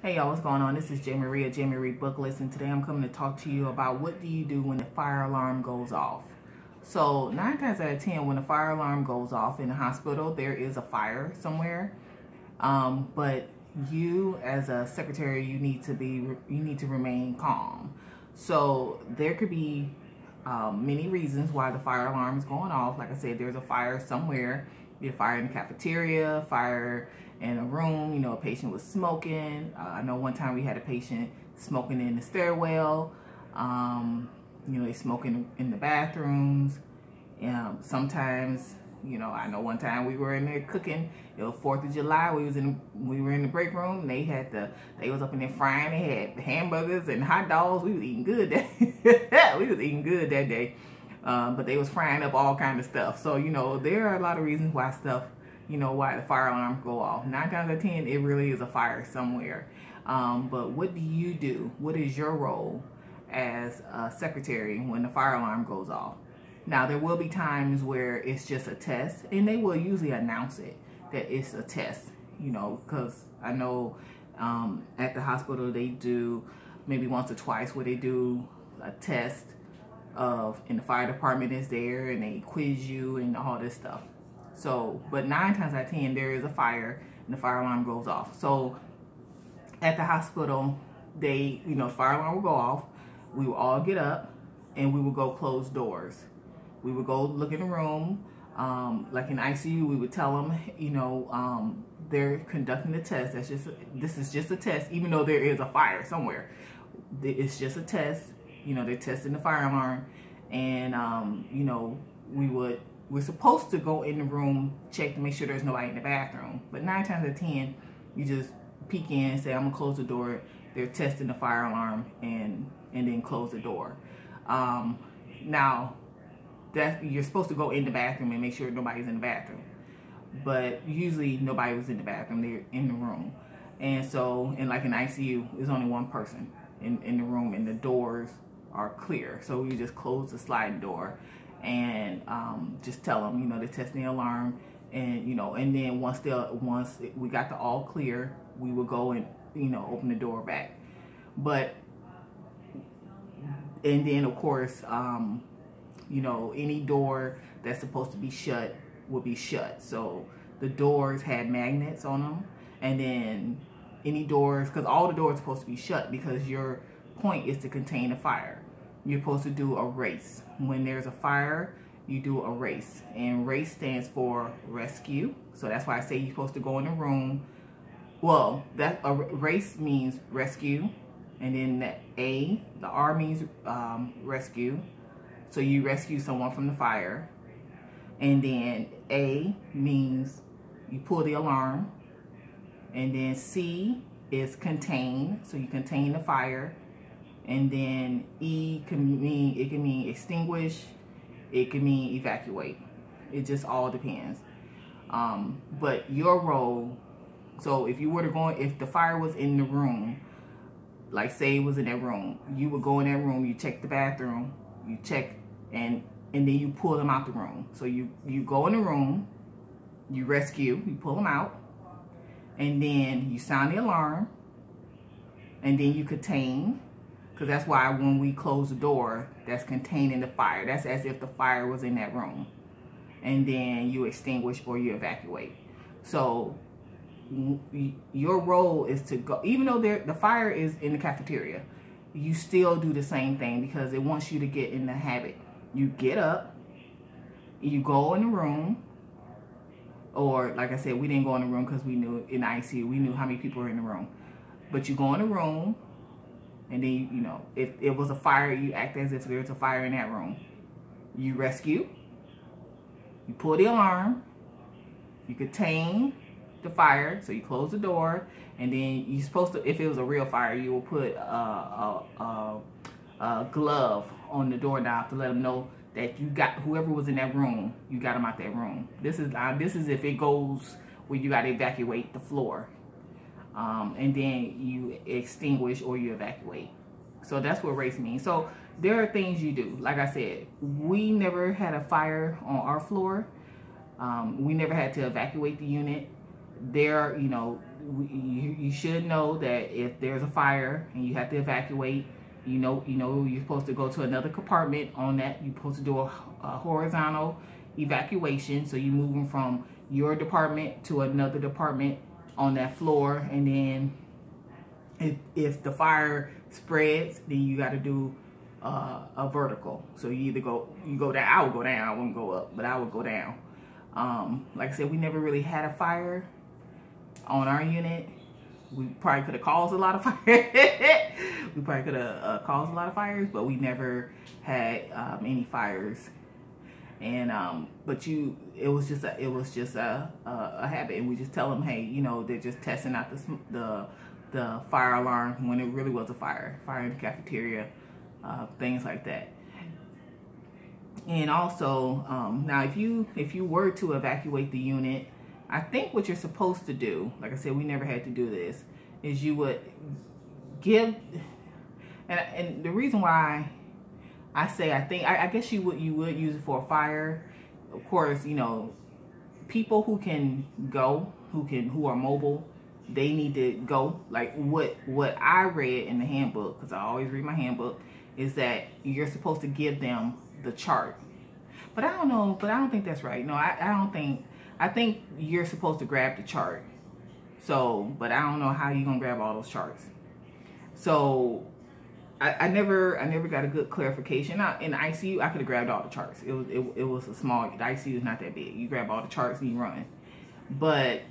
Hey y'all, what's going on? This is J Maria, J Marie Booklets, and today I'm coming to talk to you about what do you do when the fire alarm goes off. So nine times out of ten, when the fire alarm goes off in the hospital, there is a fire somewhere. Um, but you, as a secretary, you need to be you need to remain calm. So there could be um, many reasons why the fire alarm is going off. Like I said, there's a fire somewhere. A fire in the cafeteria, fire in a room. You know, a patient was smoking. Uh, I know one time we had a patient smoking in the stairwell. Um, you know, they smoking in the bathrooms. Um, sometimes, you know, I know one time we were in there cooking. It was Fourth of July. We was in we were in the break room. They had the they was up in there frying. They had hamburgers and hot dogs. We was eating good. That, we was eating good that day. Um, but they was frying up all kind of stuff. So you know, there are a lot of reasons why stuff you know, why the fire alarm go off. Nine times out of 10, it really is a fire somewhere. Um, but what do you do? What is your role as a secretary when the fire alarm goes off? Now, there will be times where it's just a test, and they will usually announce it that it's a test, you know, because I know um, at the hospital they do maybe once or twice where they do a test of, and the fire department is there and they quiz you and all this stuff. So, but nine times out of 10, there is a fire and the fire alarm goes off. So at the hospital, they, you know, fire alarm will go off. We will all get up and we will go close doors. We would go look in the room. Um, like in ICU, we would tell them, you know, um, they're conducting a test. That's just, this is just a test, even though there is a fire somewhere. It's just a test. You know, they're testing the fire alarm. And, um, you know, we would we're supposed to go in the room, check to make sure there's nobody in the bathroom. But nine times out of ten, you just peek in and say, I'm gonna close the door. They're testing the fire alarm and and then close the door. Um, now, that you're supposed to go in the bathroom and make sure nobody's in the bathroom. But usually nobody was in the bathroom, they're in the room. And so, in like an ICU, there's only one person in, in the room and the doors are clear. So you just close the sliding door and um, just tell them, you know, to test the alarm, and you know, and then once they once we got the all clear, we would go and you know open the door back. But and then of course, um, you know, any door that's supposed to be shut will be shut. So the doors had magnets on them, and then any doors, because all the doors supposed to be shut because your point is to contain a fire you're supposed to do a race. When there's a fire, you do a race. And race stands for rescue. So that's why I say you're supposed to go in the room. Well, that a race means rescue. And then the A, the R means um, rescue. So you rescue someone from the fire. And then A means you pull the alarm. And then C is contain. So you contain the fire and then E can mean it can mean extinguish, it can mean evacuate. It just all depends. Um, but your role, so if you were to go, if the fire was in the room, like say it was in that room, you would go in that room, you check the bathroom, you check, and and then you pull them out the room. So you you go in the room, you rescue, you pull them out, and then you sound the alarm, and then you contain, because that's why when we close the door, that's containing the fire. That's as if the fire was in that room. And then you extinguish or you evacuate. So your role is to go, even though the fire is in the cafeteria, you still do the same thing because it wants you to get in the habit. You get up, you go in the room, or like I said, we didn't go in the room because we knew in ICU, we knew how many people were in the room. But you go in the room, and then, you know, if it was a fire, you act as if there's a fire in that room. You rescue. You pull the alarm. You contain the fire. So you close the door. And then you're supposed to, if it was a real fire, you will put a, a, a, a glove on the doorknob to let them know that you got whoever was in that room, you got them out that room. This is uh, this is if it goes where you got to evacuate the floor um, and then you extinguish or you evacuate. So that's what race means. So there are things you do. Like I said, we never had a fire on our floor. Um, we never had to evacuate the unit. There, you know, we, you, you should know that if there's a fire and you have to evacuate, you know, you know, you're supposed to go to another compartment on that. You're supposed to do a, a horizontal evacuation. So you're moving from your department to another department on that floor. And then if, if the fire spreads, then you got to do uh, a vertical. So you either go, you go down, I would go down, I wouldn't go up, but I would go down. Um, like I said, we never really had a fire on our unit. We probably could have caused a lot of fire. we probably could have uh, caused a lot of fires, but we never had um, any fires. And um, but you, it was just a, it was just a, a, a habit, and we just tell them, hey, you know, they're just testing out the the the fire alarm when it really was a fire, fire in the cafeteria, uh, things like that. And also, um, now if you if you were to evacuate the unit, I think what you're supposed to do, like I said, we never had to do this, is you would give, and and the reason why I say I think I, I guess you would you would use it for a fire. Of course, you know, people who can go, who can who are mobile, they need to go. Like what what I read in the handbook, because I always read my handbook, is that you're supposed to give them the chart. But I don't know, but I don't think that's right. No, I, I don't think, I think you're supposed to grab the chart. So, but I don't know how you're to grab all those charts. So, I, I, never, I never got a good clarification. I, in ICU, I could have grabbed all the charts. It was, it, it was a small, the ICU is not that big. You grab all the charts and you run. But,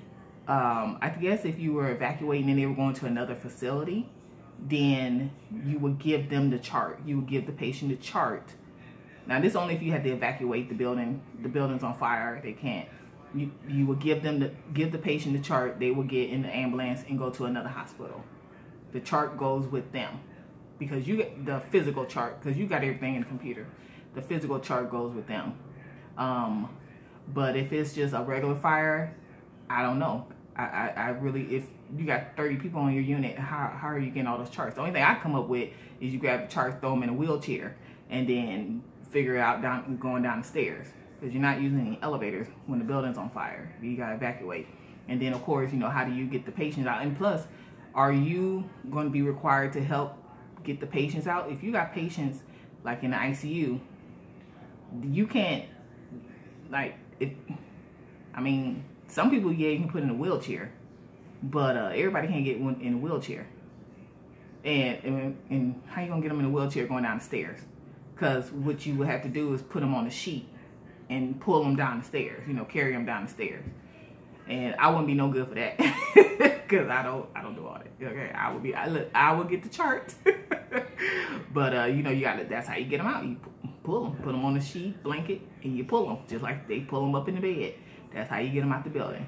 um, I guess if you were evacuating and they were going to another facility, then you would give them the chart. You would give the patient the chart now this only if you had to evacuate the building. The building's on fire. They can't. You you would give them the give the patient the chart. They would get in the ambulance and go to another hospital. The chart goes with them because you get the physical chart because you got everything in the computer. The physical chart goes with them. Um, but if it's just a regular fire, I don't know. I, I, I really if you got 30 people on your unit, how, how are you getting all those charts? The only thing I come up with is you grab the charts, throw them in a wheelchair, and then figure out down going down the stairs because you're not using any elevators when the building's on fire. You gotta evacuate. And then of course, you know, how do you get the patients out? And plus, are you going to be required to help get the patients out? If you got patients like in the ICU, you can't like if I mean, some people yeah you can put in a wheelchair, but uh, everybody can't get one in a wheelchair. And, and and how you gonna get them in a wheelchair going down the stairs? Because what you would have to do is put them on a sheet and pull them down the stairs, you know, carry them down the stairs. And I wouldn't be no good for that because I don't, I don't do all that. Okay, I would be, I look, I would get the chart, but uh, you know, you got to. That's how you get them out. You pull them, put them on a sheet, blanket, and you pull them just like they pull them up in the bed. That's how you get them out the building.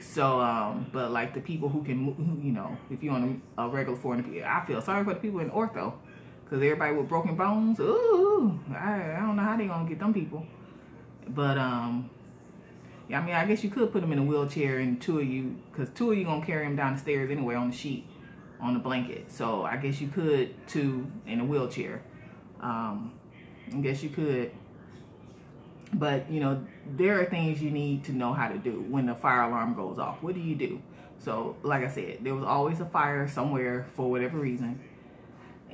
So, um, but like the people who can, you know, if you're on a, a regular floor, I feel sorry for the people in ortho because everybody with broken bones, ooh, I, I don't know how they gonna get them people. But um, yeah, I mean, I guess you could put them in a wheelchair and two of you, because two of you gonna carry them down the stairs anyway on the sheet, on the blanket. So I guess you could two in a wheelchair. Um, I guess you could. But you know, there are things you need to know how to do when the fire alarm goes off. What do you do? So, like I said, there was always a fire somewhere for whatever reason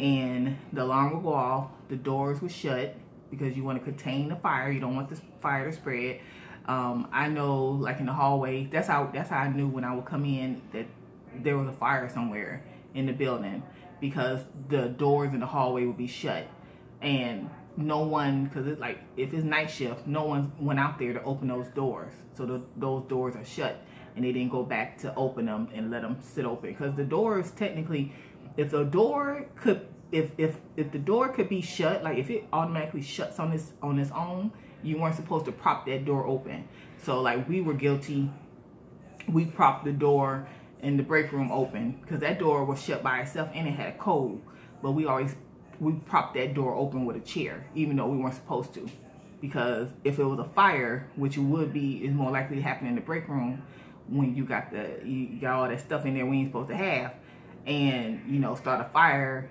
and the alarm would go off. The doors will shut because you want to contain the fire. You don't want the fire to spread. Um, I know, like in the hallway, that's how that's how I knew when I would come in that there was a fire somewhere in the building because the doors in the hallway would be shut. And no one because it's like if it's night shift no one went out there to open those doors. So the, those doors are shut and they didn't go back to open them and let them sit open. Because the doors technically if the door could if if if the door could be shut like if it automatically shuts on this on its own you weren't supposed to prop that door open. So like we were guilty. We propped the door in the break room open because that door was shut by itself and it had a code. But we always we propped that door open with a chair even though we weren't supposed to. Because if it was a fire which it would be is more likely to happen in the break room when you got the you got all that stuff in there we ain't supposed to have. And you know start a fire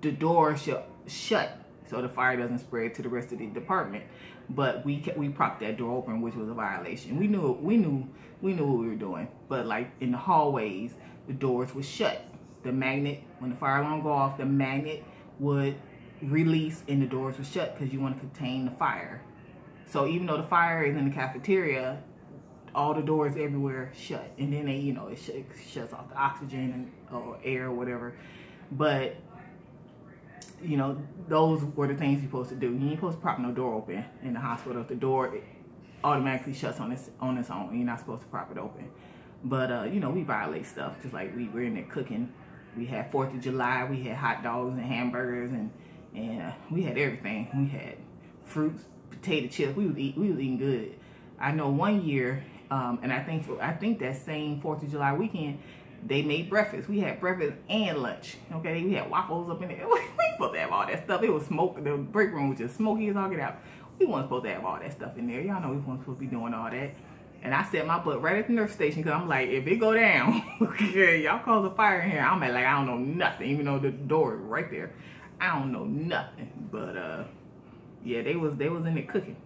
the door should shut so the fire doesn't spread to the rest of the department but we kept, we propped that door open, which was a violation. We knew we knew we knew what we were doing, but like in the hallways, the doors were shut. The magnet, when the fire alarm go off, the magnet would release and the doors were shut because you want to contain the fire. So even though the fire is in the cafeteria, all the doors everywhere shut, and then they, you know, it, sh it shuts off the oxygen and or air or whatever. But you know, those were the things you're supposed to do. You ain't supposed to prop no door open in the hospital. If the door automatically shuts on its on its own, you're not supposed to prop it open. But uh, you know, we violate stuff just like we were in there cooking. We had Fourth of July. We had hot dogs and hamburgers and and uh, we had everything. We had fruits, potato chips. We was eat, we was eating good. I know one year, um, and I think I think that same Fourth of July weekend, they made breakfast. We had breakfast and lunch. Okay, we had waffles up in there. we supposed to have all that stuff. It was smoke. The break room was just smoky as all get out. We weren't supposed to have all that stuff in there. Y'all know we weren't supposed to be doing all that. And I set my butt right at the nurse station because I'm like, if it go down, okay, y'all cause a fire in here. I'm at like, I don't know nothing, even though the door is right there. I don't know nothing. But uh, yeah, they was they was in there cooking,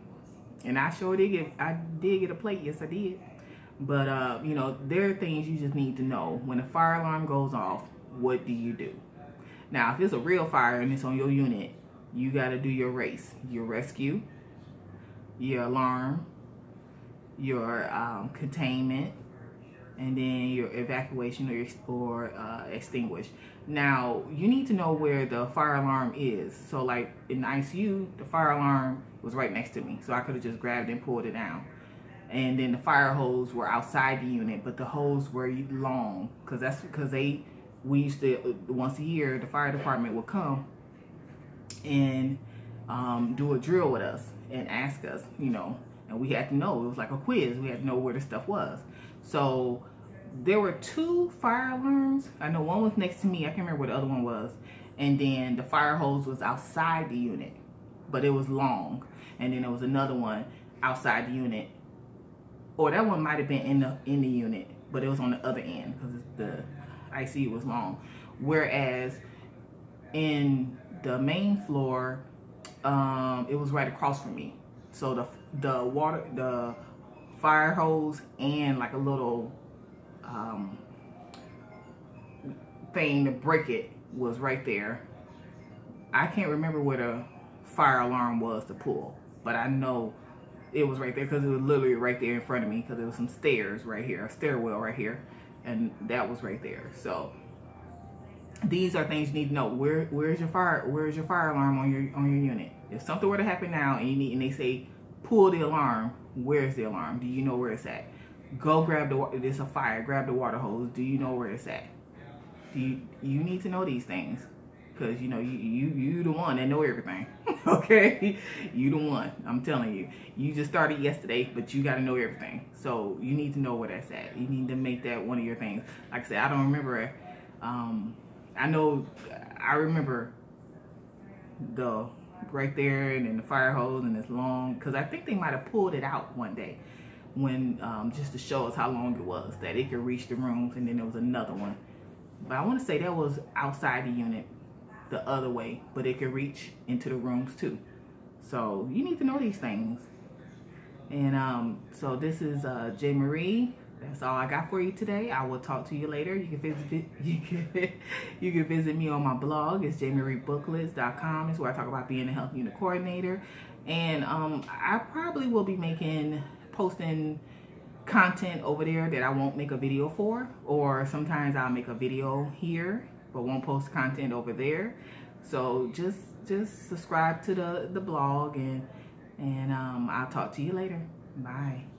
and I sure did get I did get a plate. Yes, I did. But uh, you know, there are things you just need to know. When a fire alarm goes off, what do you do? Now, if it's a real fire and it's on your unit, you got to do your race, your rescue, your alarm, your um, containment, and then your evacuation or, or uh, extinguish. Now, you need to know where the fire alarm is. So like in the ICU, the fire alarm was right next to me. So I could have just grabbed and pulled it down. And then the fire hose were outside the unit, but the hose were long because that's because they, we used to, once a year, the fire department would come and um, do a drill with us and ask us, you know, and we had to know. It was like a quiz. We had to know where the stuff was. So there were two fire alarms. I know one was next to me. I can't remember where the other one was. And then the fire hose was outside the unit, but it was long. And then there was another one outside the unit. Or that one might have been in the in the unit, but it was on the other end because the IC was long. Whereas in the main floor, um, it was right across from me. So the the water, the fire hose, and like a little um, thing to break it was right there. I can't remember where the fire alarm was to pull, but I know it was right there because it was literally right there in front of me because there was some stairs right here, a stairwell right here, and that was right there. So these are things you need to know. Where where's your fire where's your fire alarm on your on your unit? If something were to happen now and you need and they say pull the alarm, where's the alarm? Do you know where it's at? Go grab the there's a fire, grab the water hose. Do you know where it's at? Do you you need to know these things? Cause you know you you you the one that know everything. okay? You the one. I'm telling you. You just started yesterday, but you gotta know everything. So you need to know where that's at. You need to make that one of your things. Like I said, I don't remember um I know, I remember the right there and then the fire hose and it's long because I think they might have pulled it out one day when um, just to show us how long it was that it could reach the rooms and then there was another one but I want to say that was outside the unit the other way but it can reach into the rooms too so you need to know these things and um, so this is uh, J Marie that's all I got for you today. I will talk to you later. You can visit you can you can visit me on my blog. It's jmariebooklets.com. It's where I talk about being a health unit coordinator. And um, I probably will be making posting content over there that I won't make a video for. Or sometimes I'll make a video here, but won't post content over there. So just just subscribe to the, the blog and and um, I'll talk to you later. Bye.